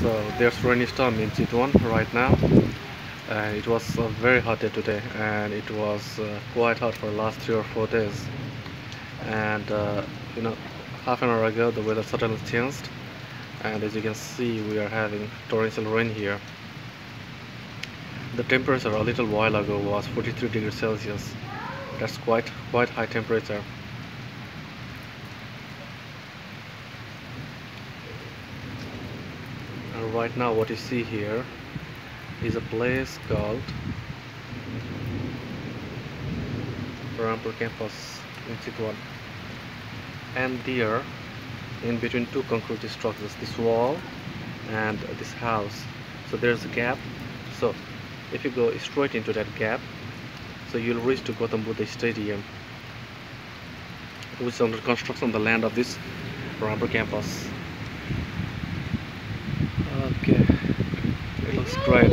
So there's rainy storm in Chitwan right now. And it was a very hot day today, and it was uh, quite hot for the last three or four days. And uh, you know, half an hour ago the weather suddenly changed, and as you can see, we are having torrential rain here. The temperature a little while ago was 43 degrees Celsius. That's quite quite high temperature. Right now what you see here is a place called Rampur campus in Chitwan. And there, in between two concrete structures, this wall and this house, so there's a gap. So if you go straight into that gap, so you'll reach to Gautam Buddha Stadium, which is under construction on the land of this Rampur campus. Great.